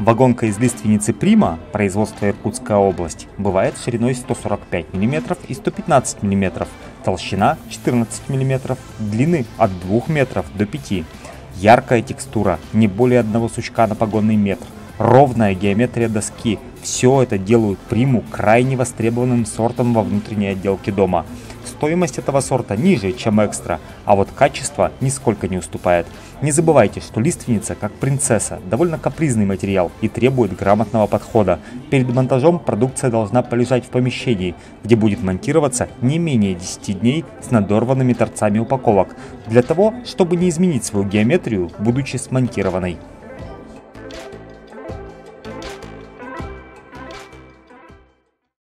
Вагонка из лиственницы Прима, производство Иркутская область, бывает шириной 145 мм и 115 мм, толщина 14 мм, длины от 2 метров до 5 Яркая текстура, не более одного сучка на погонный метр, ровная геометрия доски – все это делают приму крайне востребованным сортом во внутренней отделке дома. Стоимость этого сорта ниже, чем экстра, а вот качество нисколько не уступает. Не забывайте, что лиственница, как принцесса, довольно капризный материал и требует грамотного подхода. Перед монтажом продукция должна полежать в помещении, где будет монтироваться не менее 10 дней с надорванными торцами упаковок, для того, чтобы не изменить свою геометрию, будучи смонтированной.